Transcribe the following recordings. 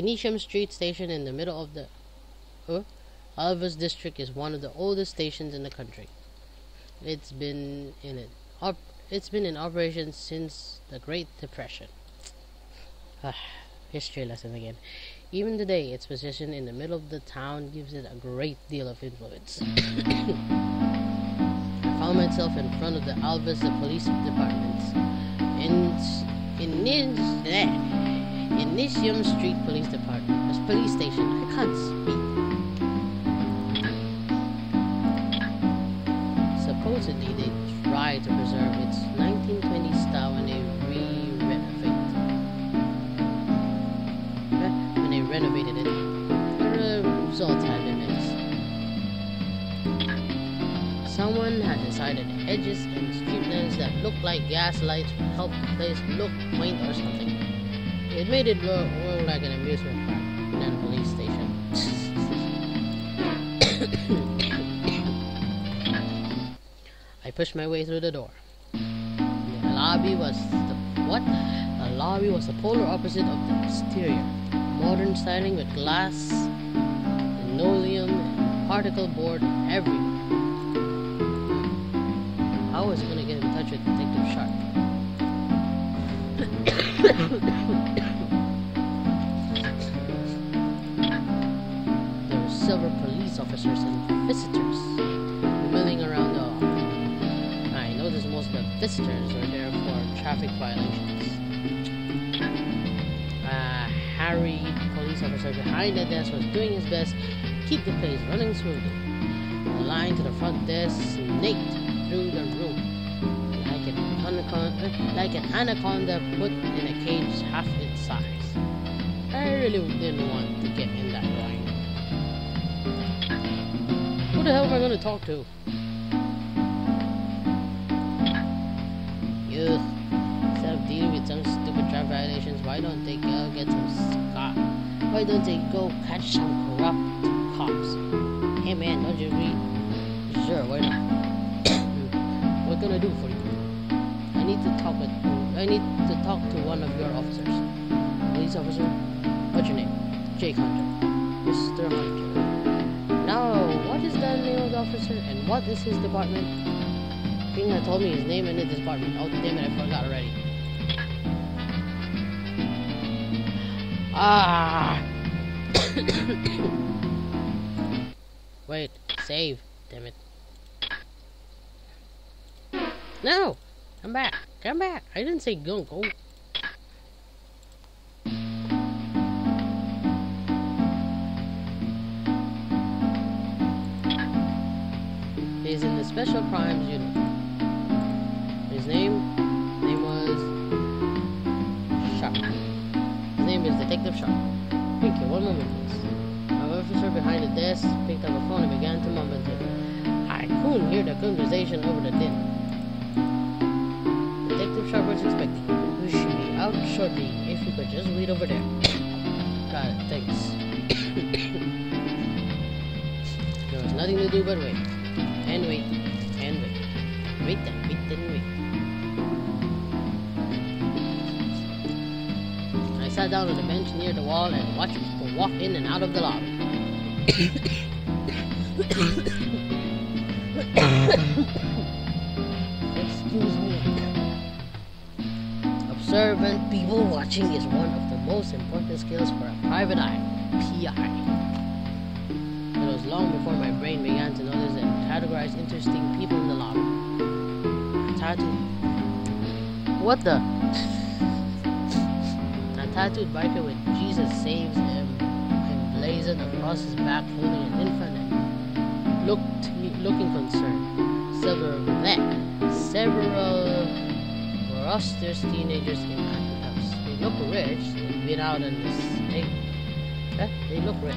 Initium Street Station in the middle of the uh, district is one of the oldest stations in the country. It's been in it op- it's been in operation since the Great Depression. Ah, history lesson again. Even today, its position in the middle of the town gives it a great deal of influence. I found myself in front of the Alvas police department in in Nis- eh, Initium Street Police Department, police station. I can't speak. Supposedly, they try to preserve its 1920 style when they re-renovate. Eh, When they renovated it, the results have been mixed. Someone had decided edges and street lamps that looked like gas lights would help the place look quaint or something. It made it look more like an amusement park than a police station. I pushed my way through the door. The lobby was the what? The lobby was the polar opposite of the exterior. Modern styling with glass, linoleum, and particle board everywhere. I was gonna get in touch with Detective Sharp? Officers and visitors milling around the office. I noticed most of the visitors were there for traffic violations. Uh, a harried police officer behind the desk was doing his best to keep the place running smoothly. The line to the front desk snaked through the room like an anaconda, like an anaconda put in a cage half its size. I really didn't want to get in that line. Who the hell am I going to talk to? Youth, instead of dealing with some stupid traffic violations, why don't they go get some scot? Why don't they go catch some corrupt cops? Hey man, don't you agree? Sure, why not? what can I do for you? I need to talk with. I need to talk to one of your officers. Police officer, what's your name? Jake Hunter. Mr. Hunter. Now, what is the name of the officer and what is his department? Had told me his name and his department. Oh, damn it, I forgot already. Ah! Wait, save. Damn it. No! Come back. Come back. I didn't say go, go. Special Crimes Unit. His name, name was Sharp. His name is Detective Sharp. Thank you. One moment, please. An officer behind the desk picked up a phone and began to mumble to him. I couldn't hear the conversation over the din. Detective Sharp was expecting. you. We should be out shortly if you could just wait over there. Got it. Thanks. there was nothing to do but wait. And wait. I sat down on a bench near the wall and watched people walk in and out of the lobby. Excuse me. Observant people watching is one of the most important skills for a private eye, PI. It was long before my brain began to notice and categorize interesting people in the lobby. Tattooed. What the? A tattooed biker with Jesus saves him emblazoned across his back holding an infant and looked looking concerned. Several bleh, several prosperous teenagers in handcuffs. They look rich, they be out in this. They, eh, they look rich.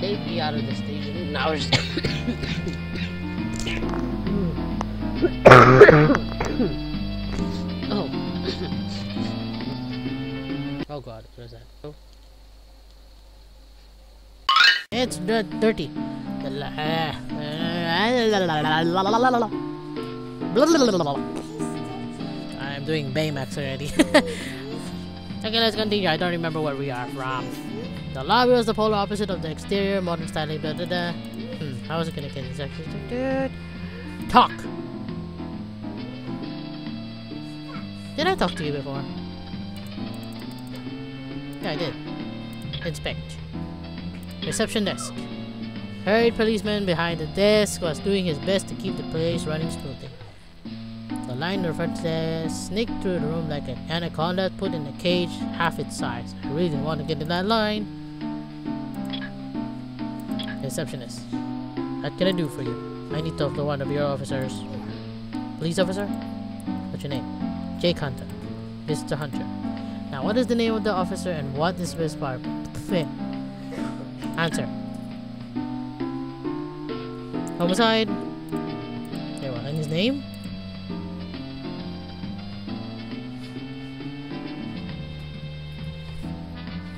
They'd be out of the station hours. Oh. oh god, what is that? Oh. It's dirty. I'm doing Baymax already. okay, let's continue. I don't remember where we are from. The lobby was the polar opposite of the exterior, modern styling, blah blah blah. Hmm, how was it gonna get exactly? Talk! Did I talk to you before? Yeah, I did. Inspect. Reception desk. Hurried policeman behind the desk was doing his best to keep the place running smoothly. The line in the front desk snaked through the room like an anaconda put in a cage half its size. I really didn't want to get in that line. Receptionist. What can I do for you? I need to talk to one of your officers. Police officer? What's your name? Jake Hunter. Mr. Hunter. Now, what is the name of the officer and what is his bar? Answer. Homicide. Okay, well, and his name?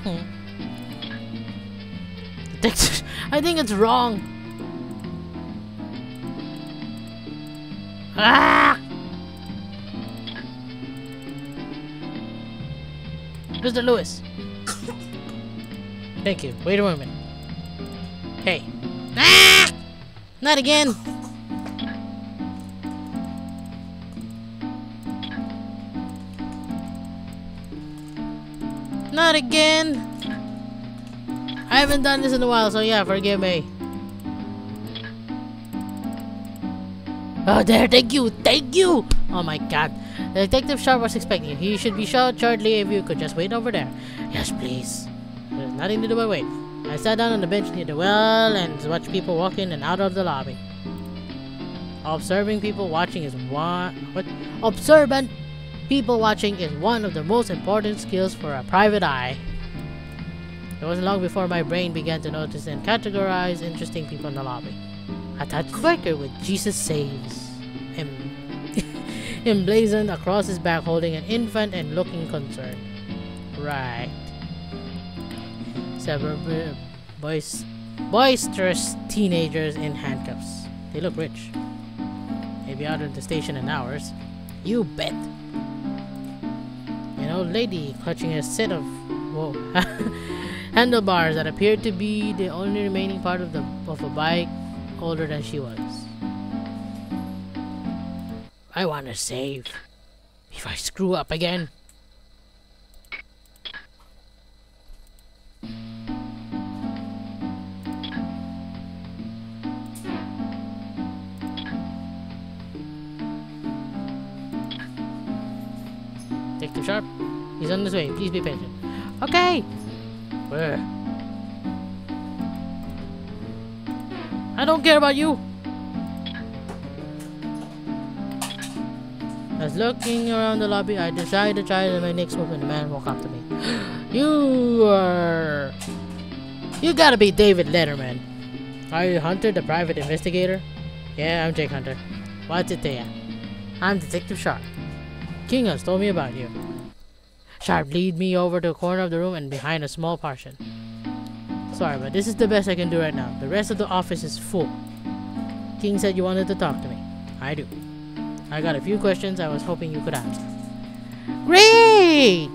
Hmm. I think it's wrong. Ah! Mr. Lewis. Thank you. Wait a moment. Hey. Ah! Not again! Not again! I haven't done this in a while, so yeah, forgive me. Oh, there, thank you, thank you! Oh my god. The Detective Sharp was expecting you. He should be shot shortly if you could just wait over there. Yes, please. There's nothing to do but wait. I sat down on the bench near the well and watched people walk in and out of the lobby. Observing people watching is one what observant people watching is one of the most important skills for a private eye. It wasn't long before my brain began to notice and categorize interesting people in the lobby. A biker with Jesus saves em emblazoned across his back holding an infant and looking concerned. Right several boys, boisterous teenagers in handcuffs. They look rich. Maybe out of the station in hours. You bet. An old lady clutching a set of whoa, handlebars that appeared to be the only remaining part of the of a bike older than she was. I want to save. If I screw up again. Detective Sharp, he's on his way. Please be patient. Okay. Where? I don't care about you. As looking around the lobby, I decided to try and my next move when the man walked up to me. you are... You gotta be David Letterman. Are you Hunter, the private investigator? Yeah, I'm Jake Hunter. What's it there? I'm Detective Sharp. King has told me about you. Sharp, lead me over to the corner of the room and behind a small partition. Sorry, but this is the best I can do right now. The rest of the office is full. King said you wanted to talk to me. I do. I got a few questions I was hoping you could answer. Great!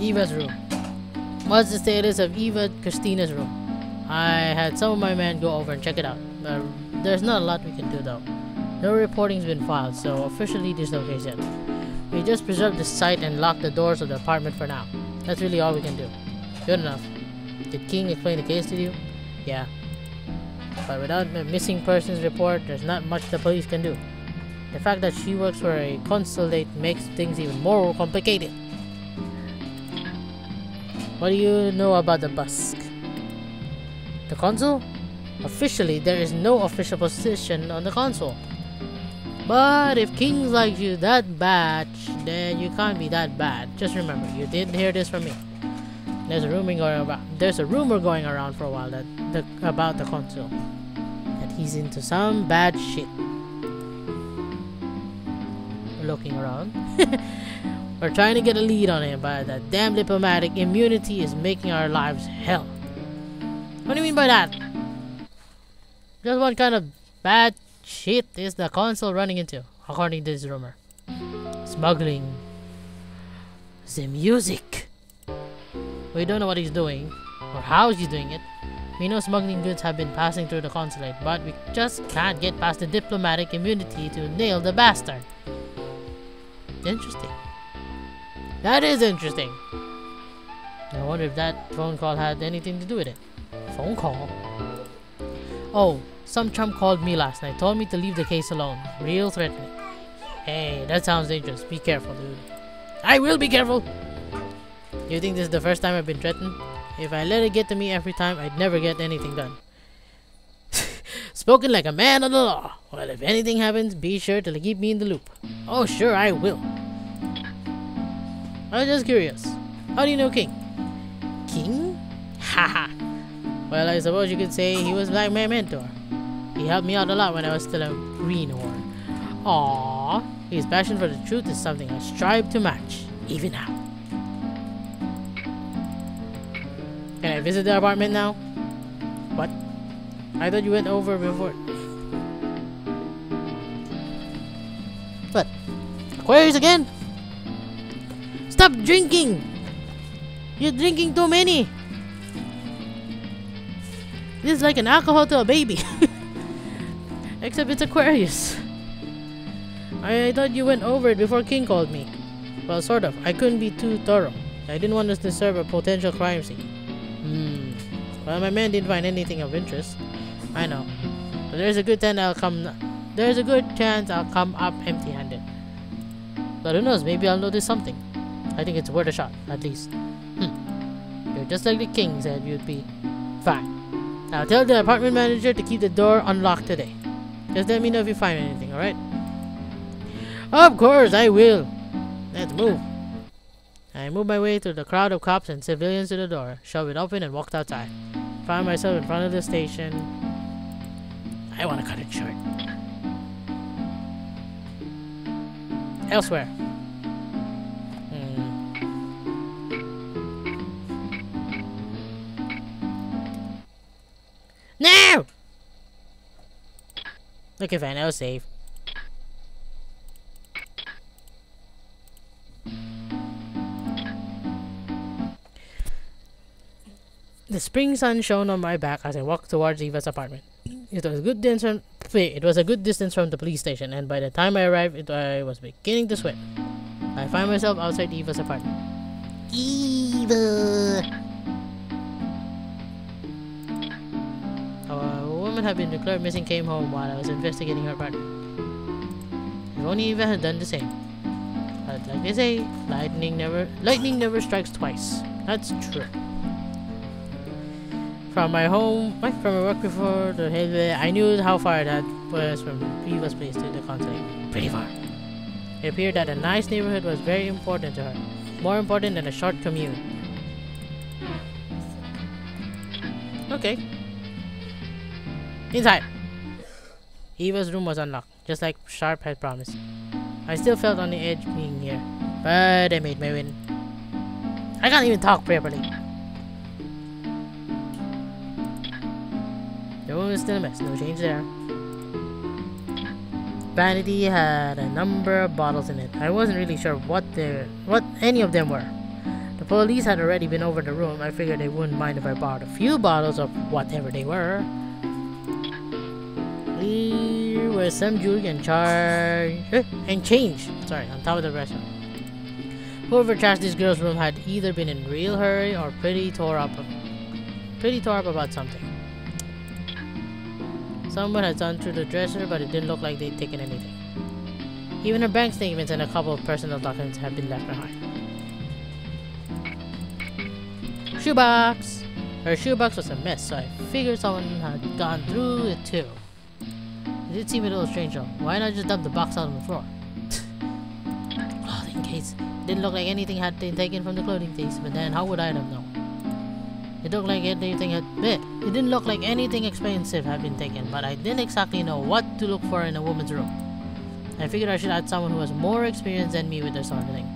Eva's room. What's the status of Eva Christina's room? I had some of my men go over and check it out. Uh, there's not a lot we can do though. No reporting's been filed, so officially yet. We just preserved the site and locked the doors of the apartment for now. That's really all we can do. Good enough. Did King explain the case to you? Yeah. But without a missing persons report, there's not much the police can do. The fact that she works for a consulate makes things even more complicated. What do you know about the Busk? The consul? Officially, there is no official position on the consul. But if Kings like you that bad, then you can't be that bad. Just remember, you didn't hear this from me. There's a rumor going about. There's a rumor going around for a while that the, about the consul that he's into some bad shit. Looking around, we're trying to get a lead on him, but that damn diplomatic immunity is making our lives hell. What do you mean by that? Just what kind of bad shit is the consul running into, according to this rumor? Smuggling the music. We don't know what he's doing or how he's doing it. We know smuggling goods have been passing through the consulate, but we just can't get past the diplomatic immunity to nail the bastard. Interesting. That is interesting. I wonder if that phone call had anything to do with it. Phone call? Oh, some chump called me last night, told me to leave the case alone. Real threatening. Hey, that sounds dangerous. Be careful, dude. I will be careful! You think this is the first time I've been threatened? If I let it get to me every time, I'd never get anything done. Spoken like a man of the law. Well, if anything happens, be sure to keep me in the loop. Oh, sure, I will. I was just curious. How do you know King? King? Haha. Well, I suppose you could say he was like my mentor. He helped me out a lot when I was still a greenhorn. Aww. His passion for the truth is something I strive to match, even now. Can I visit the apartment now? What? I thought you went over before. What? Aquarius again? Stop drinking! You're drinking too many! This is like an alcohol to a baby. Except it's Aquarius. I thought you went over it before King called me. Well, sort of. I couldn't be too thorough. I didn't want to disturb a potential crime scene. Hmm. Well, my man didn't find anything of interest. I know. But there's a good chance I'll come. There's a good chance I'll come up empty-handed. But who knows? Maybe I'll notice something. I think it's worth a shot, at least. Hmm. You're just like the king said you'd be. Fine. I'll tell the apartment manager to keep the door unlocked today. Just let me know if you find anything, alright? Of course, I will. Let's move. I moved my way through the crowd of cops and civilians to the door, shoved it open, and walked outside. Found myself in front of the station. I want to cut it short. Elsewhere. Okay, fine. I was safe. The spring sun shone on my back as I walked towards Eva's apartment. It was a good distance. It was a good distance from the police station, and by the time I arrived, it, I was beginning to sweat. I find myself outside Eva's apartment. Eva. Woman had been declared missing came home while I was investigating her. If only Eva had done the same. But like they say, lightning never lightning never strikes twice. That's true. From my home, from my work before the highway, I knew how far that was from previous place to the consulate. Pretty far. It appeared that a nice neighborhood was very important to her. More important than a short commute. Okay. Inside. Eva's room was unlocked, just like Sharp had promised. I still felt on the edge being here, but I made my win. I can't even talk properly. The room is still a mess, no change there. Vanity had a number of bottles in it. I wasn't really sure what they what any of them were. The police had already been over the room. I figured they wouldn't mind if I borrowed a few bottles of whatever they were. There was some jewelry and charge eh, and change. Sorry, on top of the restaurant. Whoever trashed this girl's room had either been in real hurry or pretty tore up, pretty tore up about something. Someone had gone through the dresser, but it didn't look like they'd taken anything. Even her bank statements and a couple of personal documents had been left behind. Shoebox! Her shoebox was a mess, so I figured someone had gone through it too. It did seem a little strange though. Why not just dump the box out on the floor? in case. Didn't look like anything had been taken from the clothing case, but then how would I have known? It looked like anything had bit. It didn't look like anything expensive had been taken, but I didn't exactly know what to look for in a woman's room. I figured I should add someone who has more experience than me with this sort of thing.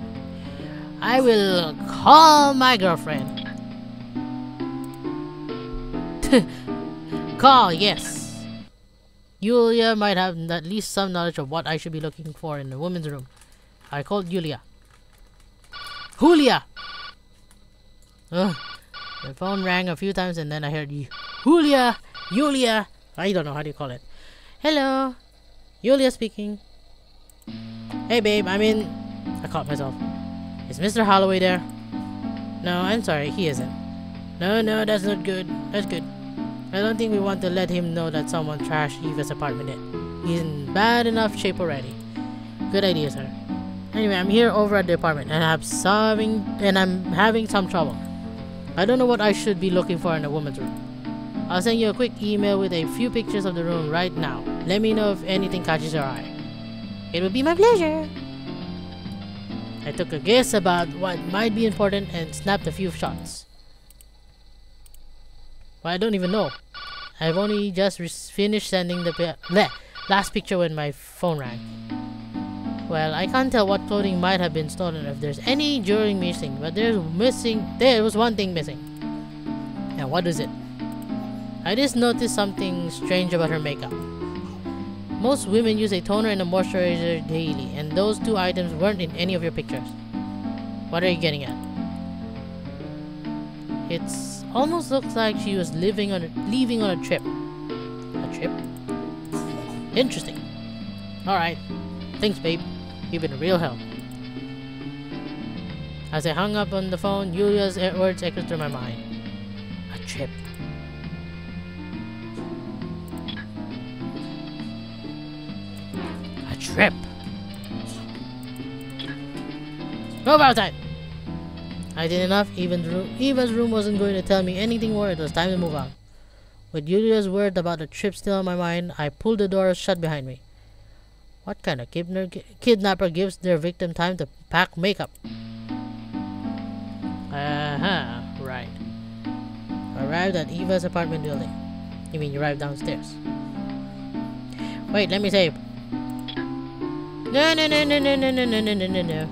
I will call my girlfriend. call, yes. Yulia might have at least some knowledge of what I should be looking for in a woman's room. I called Yulia. Julia! Ugh. The phone rang a few times and then I heard Julia, Julia. I don't know how do you call it. Hello, Julia speaking. Hey babe, I'm in. I caught myself. Is Mr. Holloway there? No, I'm sorry, he isn't. No, no, that's not good. That's good. I don't think we want to let him know that someone trashed Eva's apartment yet. He's in bad enough shape already. Good idea, sir. Anyway, I'm here over at the apartment and I'm solving and I'm having some trouble. I don't know what I should be looking for in a woman's room. I'll send you a quick email with a few pictures of the room right now. Let me know if anything catches your eye. It would be my pleasure. I took a guess about what might be important and snapped a few shots. I don't even know. I've only just finished sending the last picture when my phone rang. Well, I can't tell what clothing might have been stolen if there's any jewelry missing, but there's missing there was one thing missing. And what is it? I just noticed something strange about her makeup. Most women use a toner and a moisturizer daily, and those two items weren't in any of your pictures. What are you getting at? It's almost looks like she was living on a, leaving on a trip. A trip? Interesting. Alright. Thanks, babe. You've been a real help. As I hung up on the phone, Julia's words echoed through my mind. A trip. A trip. About time! I did enough. Even room, Eva's room wasn't going to tell me anything more. It was time to move on. With Julia's word about the trip still on my mind, I pulled the door shut behind me. What kind of kidnapper gives their victim time to pack makeup? Uh-huh, right. Arrived at Eva's apartment building. You mean you arrived downstairs? Wait, let me save. No, no, no, no, no, no, no, no, no, no, no,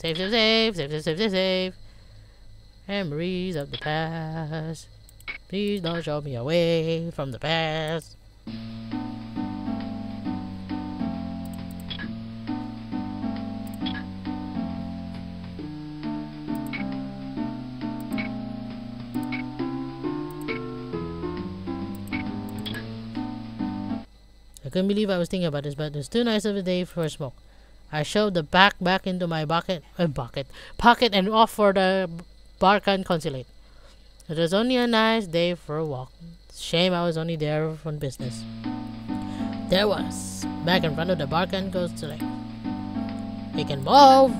Save, save, save, save, save, save, save, save. Memories of the past. Please don't show me away from the past. I couldn't believe I was thinking about this, but it's too nice of a day for a smoke. I shoved the back back into my bucket, uh, bucket, pocket and off for the Barkan consulate. It was only a nice day for a walk. Shame I was only there on business. There was, back in front of the Barkan consulate. We can move!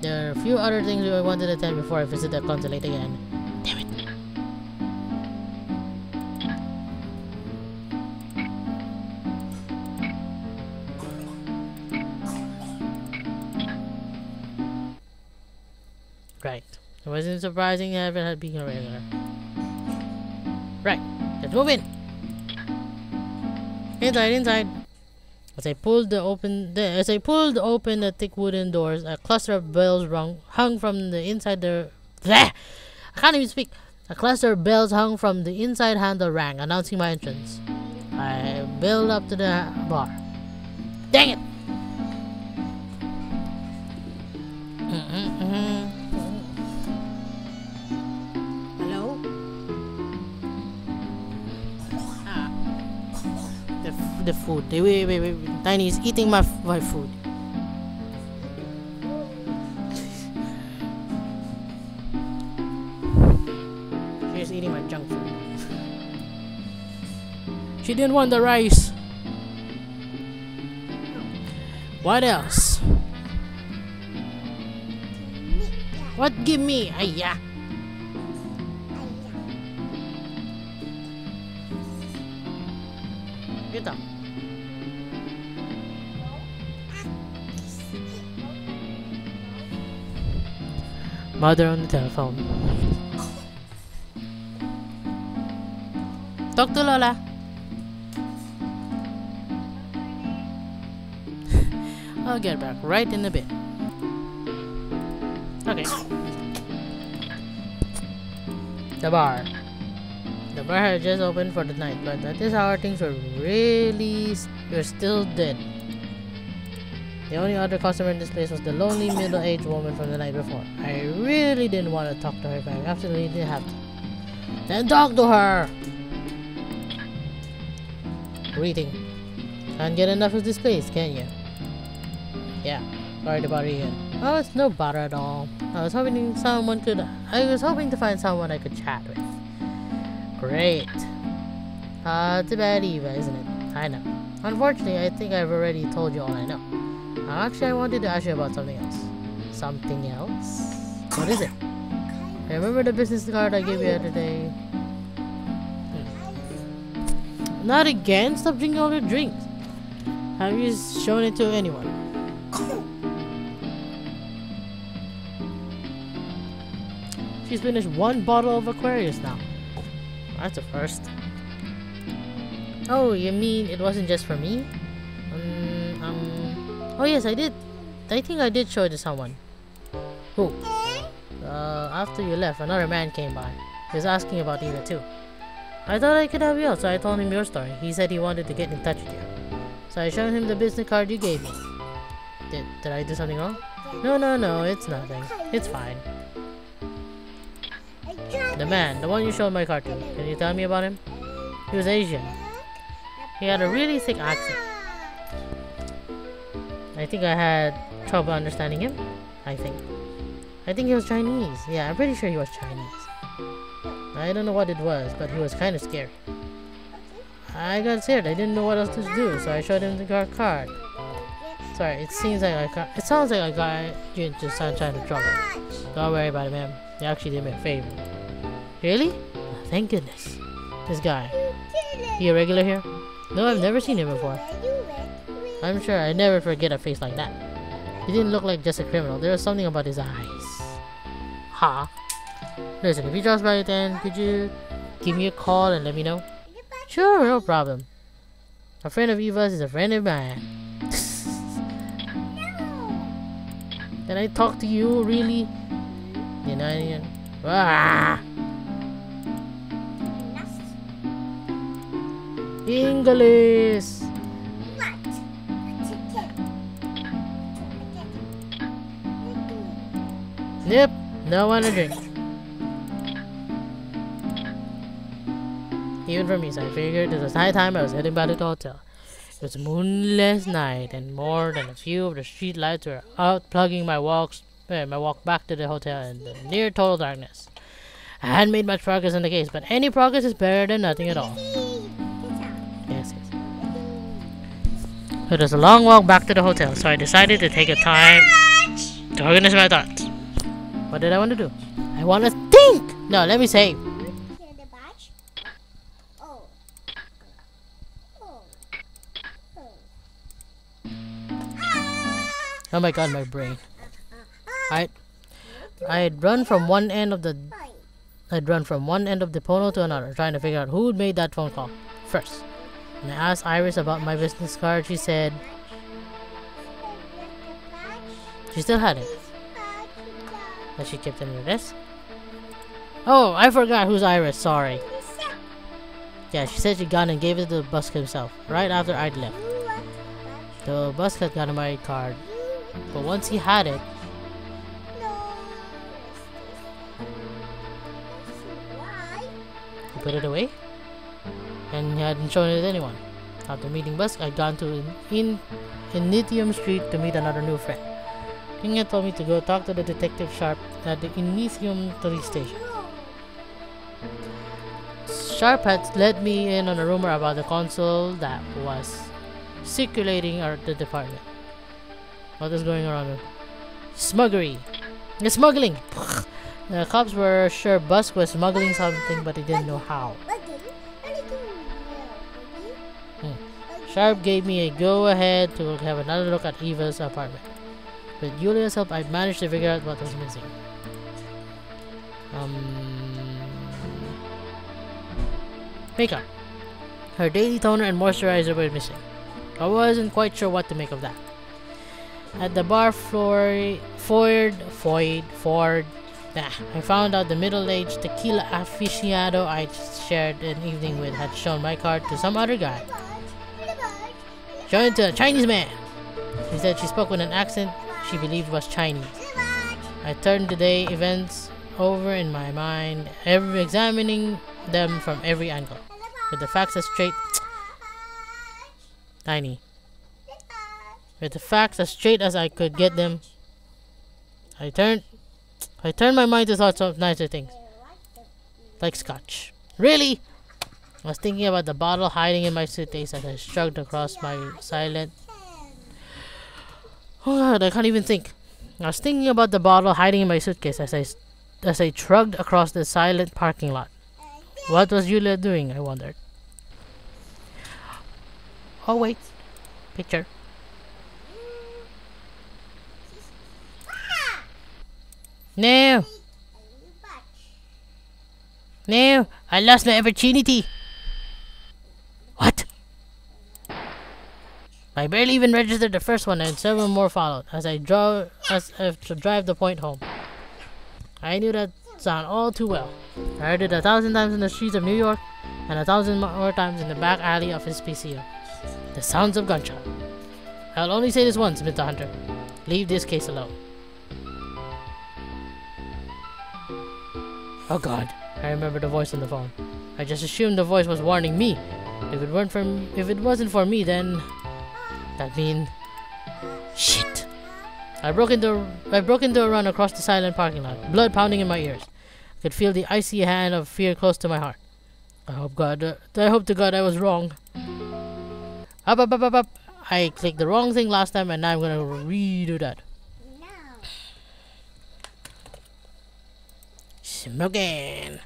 There are a few other things I wanted to tell before I visit the consulate again. Damn it. Right. It wasn't surprising Evan had been a regular. Hmm. Right. Let's move in. Inside, inside. As I pulled the open the, as I pulled open the thick wooden doors, a cluster of bells rung, hung from the inside the bleh, I can't even speak. A cluster of bells hung from the inside handle rang, announcing my entrance. I bailed up to the bar. Dang it! The food. Wait, wait, wait, wait. Tiny is eating my, my food. She's eating my junk food. She didn't want the rice. What else? What give me? Ay, Mother on the telephone. Talk to Lola. I'll get back right in a bit. Okay. The bar. The bar had just opened for the night, but at this hour things were really were still dead. The only other customer in this place was the lonely middle-aged woman from the night before. I really didn't want to talk to her, but I absolutely didn't have to. Then talk to her! Greeting. Can't get enough of this place, can you? Yeah, sorry to bother you. Oh, it's no bother at all. I was hoping someone could. I was hoping to find someone I could chat with. Great. Uh, it's a bad Eva, isn't it? I know. Unfortunately, I think I've already told you all I know. Actually, I wanted to ask you about something else. Something else? What is it? Remember the business card I gave you the other day? Hmm. Not again? Stop drinking all your drinks. Have you shown it to anyone? She's finished one bottle of Aquarius now. That's a first. Oh, you mean it wasn't just for me? Oh yes, I did. I think I did show it to someone. Who? Uh, after you left, another man came by. He was asking about Eva too. I thought I could help you out, so I told him your story. He said he wanted to get in touch with you. So I showed him the business card you gave me. Did, did I do something wrong? No, no, no, it's nothing. It's fine. The man, the one you showed my card to. Can you tell me about him? He was Asian. He had a really thick accent. I think I had trouble understanding him. I think. I think he was Chinese. Yeah, I'm pretty sure he was Chinese. I don't know what it was, but he was kind of scary. I got scared. I didn't know what else to do, so I showed him the card. Sorry, it seems like I got, it sounds like I got you into kind of trouble. Don't worry about it, man. You actually did me a favor. Really? Thank goodness. This guy. He a regular here? No, I've never seen him before. I'm sure I never forget a face like that. He didn't look like just a criminal. There was something about his eyes. Ha. Listen, if he drops by then, could you give me a call and let me know? Sure, no problem. A friend of Eva's is a friend of mine. Can I talk to you, really? You know, ah! English. Yep, no drink. Even for me, so I figured it was high time I was heading back to the hotel. It was a moonless night, and more than a few of the street lights were out plugging my walks, uh, my walk back to the hotel in the near total darkness. I hadn't made much progress in the case, but any progress is better than nothing at all. Yes, yes. It was a long walk back to the hotel, so I decided to take a time to organize my thoughts. What did I want to do? I want to think! No, let me say. Oh my god, my brain. I I had run from one end of the I'd run from one end of the Pono to another, trying to figure out who made that phone call first. When I asked Iris about my business card, she said she still had it. But she kept it in her. Oh, I forgot who's Iris, sorry. Yeah, she said she got and gave it to the himself, right after I'd left. The busk had got my card, but once he had it, he put it away and he hadn't shown it to anyone. After meeting Busk, I'd gone to in, in Initium Street to meet another new friend. King had told me to go talk to the detective Sharp at the Initium police station. Sharp had let me in on a rumor about the console that was circulating at the department. What is going on? Smuggery. The smuggling. the cops were sure Busk was smuggling something, but they didn't know how. Hmm. Sharp gave me a go-ahead to have another look at Eva's apartment. With Julia's help, I managed to figure out what was missing. Um, makeup. Her daily toner and moisturizer were missing. I wasn't quite sure what to make of that. At the bar floor, Ford, Ford, Ford, nah, I found out the middle-aged tequila aficionado I shared an evening with had shown my card to some other guy. Shown it to a Chinese man. She said she spoke with an accent she believed was Chinese. I turned the day events over in my mind, every examining them from every angle, with the facts as straight. Tiny. With the facts as straight as I could get them, I turned. I turned my mind to thoughts of nicer things, like scotch. Really? I was thinking about the bottle hiding in my suitcase as I shrugged across my silent. Oh god, I can't even think. I was thinking about the bottle hiding in my suitcase as I as I shrugged across the silent parking lot. What was Julia doing, I wondered. Oh wait. Picture. No! No! I lost my opportunity! What? I barely even registered the first one and several more followed as I drove as if to drive the point home. I knew that sound all too well. I heard it a thousand times in the streets of New York and a thousand more times in the back alley of Aspicio. The sounds of gunshot. I'll only say this once, Mr. Hunter. Leave this case alone. Oh god, I remember the voice on the phone. I just assumed the voice was warning me. If it weren't for if it wasn't for me, then that mean shit. I broke into I broke into a run across the silent parking lot, blood pounding in my ears. I could feel the icy hand of fear close to my heart. I hope God, uh, I hope to God I was wrong. Up, up, up, up, up. I clicked the wrong thing last time, and now I'm gonna redo that. Smoking.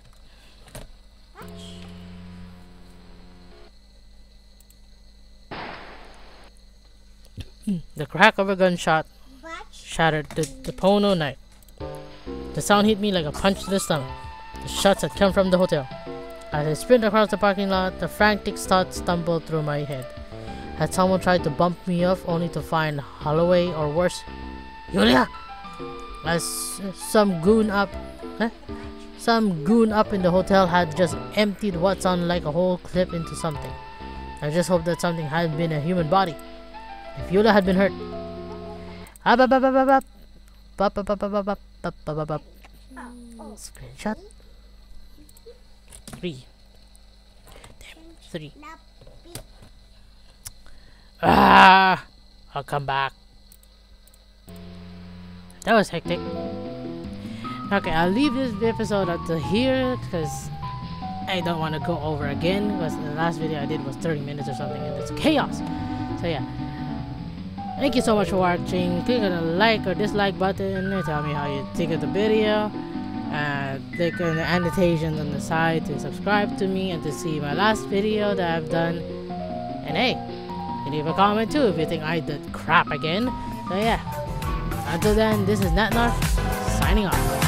The crack of a gunshot shattered the, the Pono night. The sound hit me like a punch to the stomach. The shots had come from the hotel. As I sprinted across the parking lot, the frantic thoughts stumbled through my head. Had someone tried to bump me off only to find Holloway or worse, Julia? As some goon up, some goon up in the hotel had just emptied what sounded like a whole clip into something. I just hoped that something hadn't been a human body. Yulia had been hurt. Screenshot. Three. Three. Ah! I'll come back. That was hectic. Okay, I'll leave this episode until here because I don't want to go over again because the last video I did was 30 minutes or something and it's chaos. So yeah. Thank you so much for watching. Click on the like or dislike button and tell me how you think of the video. Uh, click on the annotations on the side to subscribe to me and to see my last video that I've done. And hey, leave a comment too if you think I did crap again. So yeah. Until then, this is Natnarf, signing off.